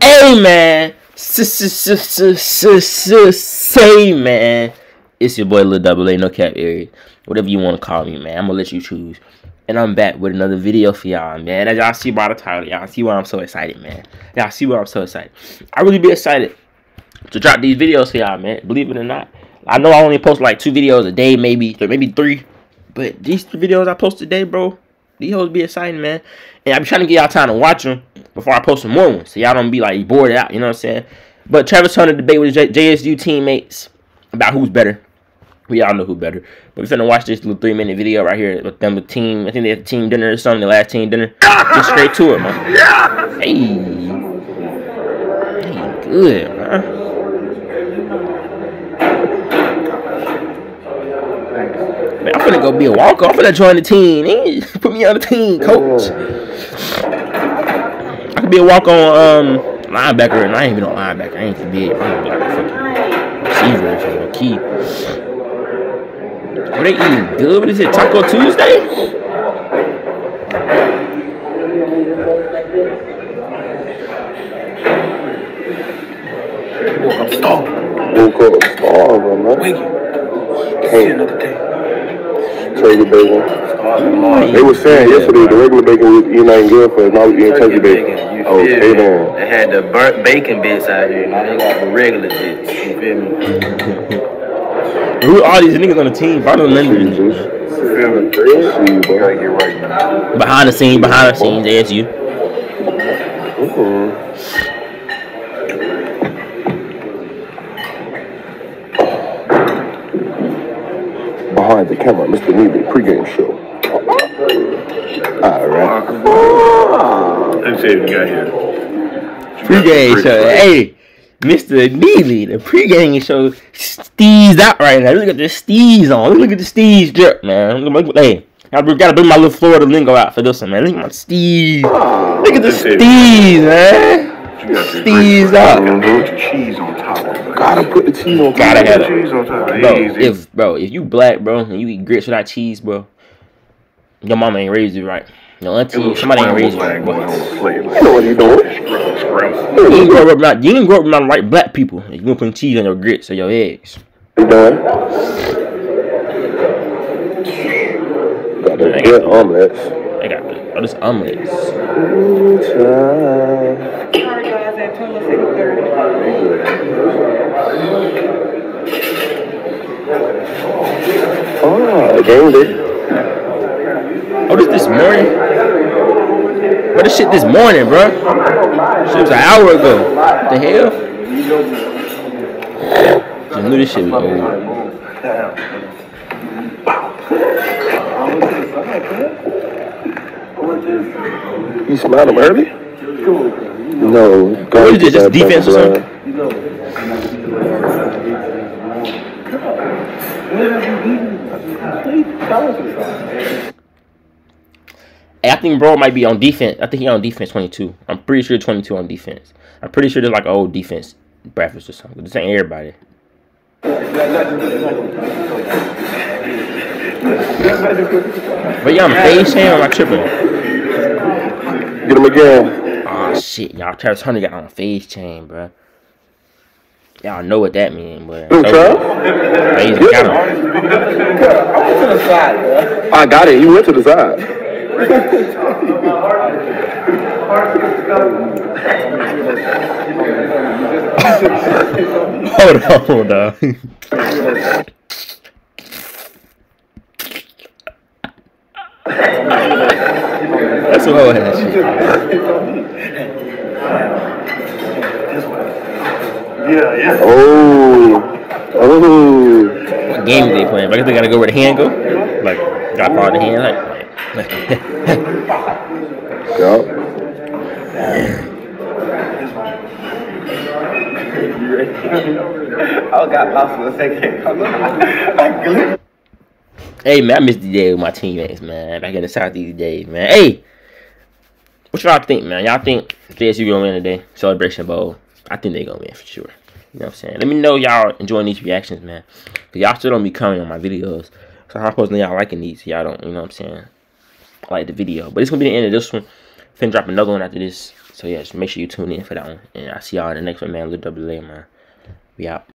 Man, say man, it's your boy Lil Double A, no cap Arius, whatever you want to call me, man. I'm gonna let you choose. And I'm back with another video for y'all, man. As y'all see by the title, y'all see why I'm so excited, man. Y'all see why I'm so excited. I really be excited to drop these videos for y'all, man. Believe it or not. I know I only post like two videos a day, maybe, or maybe three. But these three videos I post today, bro, these hoes be exciting, man. And I be trying to get y'all time to watch them before I post some more ones. So y'all don't be like bored out, you know what I'm saying? But Travis Hunter debate with his JSU teammates about who's better. We all know who better. But we're finna watch this little three minute video right here with them, the team. I think they had team dinner or something, the last team dinner. Get straight to it, man. Yeah. Hey. Hey, good, man. Man, I'm gonna go be a walker. I'm gonna join the team. Put me on the team, coach. I could be a walk on um, linebacker, and I ain't even a linebacker. I ain't to be. I'm like a fucking receiver or key. What they eating good? What is it? Taco Tuesday? Woke up starving. Woke up starving, man. Wait. Can't turkey bacon. They were saying yesterday the regular bacon was eating ain't good for us. Now we eating turkey, bacon. bacon. Oh, okay then. They had the burnt bacon bits out here. Now they got the regular bits. You feel me? Who all these niggas on the team? Barnum Lenders. Behind the scenes, behind the scenes, as you. Mm-hmm. behind the camera, Mr. Neely pregame show. All right. Let's see if we got here. Pregame show. Hey, Mr. Neely, the pregame show steezed out right now. Look at the steez on. Look at the steez drip, man. Hey, I gotta bring my little Florida lingo out for this one, man. Look at my steez. Look at the steez, man. Steez up. Cheese on top. Gotta put the cheese on top. Gotta have it. Cheese on top. Bro, if bro, if you black, bro, and you eat grits without cheese, bro, your mama ain't raised you right. Your auntie, somebody ain't raised you right. Bro. You know what you doing? You ain't grow up not. You ain't grow up not like black people. You gonna put cheese on your grits or your eggs. You doing? Got the good omelets. I got the oh, this omelets. Oh, game day. Oh, this this morning? What this shit this morning, bro? Shit was an hour ago. What the hell? I knew this shit was old. You smelled him early? No. What is it? Just defense or something? I think bro might be on defense. I think he on defense 22. I'm pretty sure 22 on defense. I'm pretty sure there's like an old defense breakfast or something. This ain't everybody. But yeah, I'm face ham. I'm tripping. Get him again. Oh shit, y'all. Travis Hunter got on face chain, bro. Y'all know what that means, but Who, Trav? got him. I got it. You went to the side. Hold on, hold on. That's some old ass shit. Yeah, yeah. Oh. Oh. What game are they playing? I guess they gotta go where the hand go. Like drop out the hand, like. Yup. I got lost for a second. Hey man, I missed the day with my teammates, man. Back in the Southeast days, man. Hey, what y'all think, man? Y'all think JSU gonna win today? Celebration Bowl. I think they gonna win for sure. You know what I'm saying? Let me know y'all enjoying these reactions, man. Cause y'all still don't be coming on my videos. So I'm supposed to y'all liking these. Y'all don't, you know what I'm saying? Like the video. But it's gonna be the end of this one. Finna drop another one after this. So yeah, just make sure you tune in for that one. And I'll see y'all in the next one, man. Little A, man. We out.